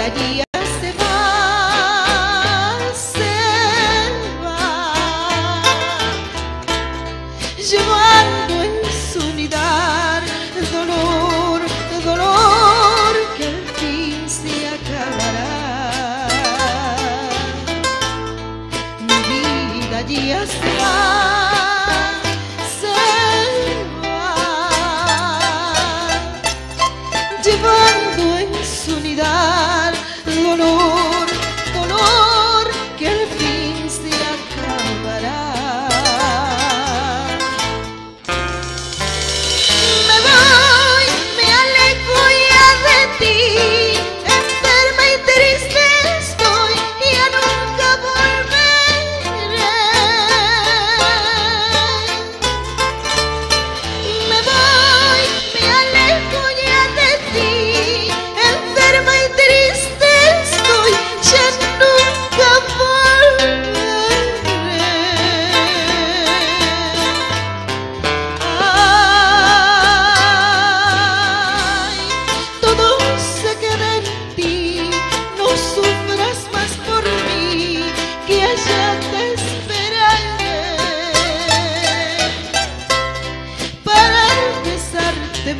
allí se va, se va, llevando en su unidad.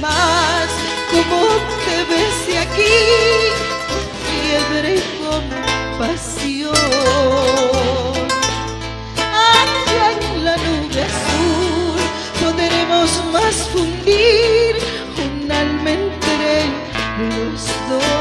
más como te ves de aquí, fiebre y con pasión. Allá en la nube azul podremos más fundir un alma entre los dos.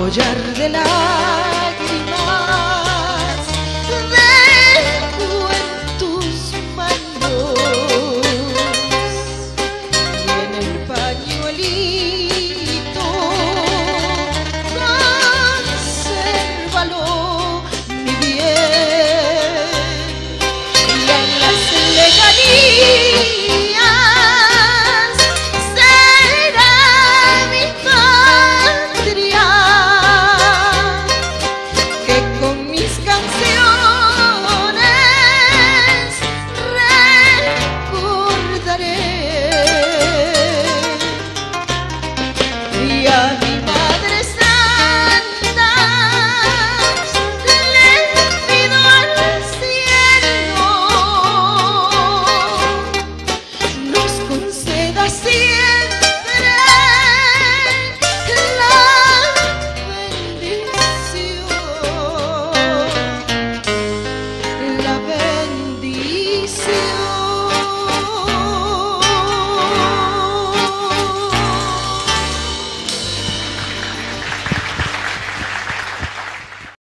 collar de la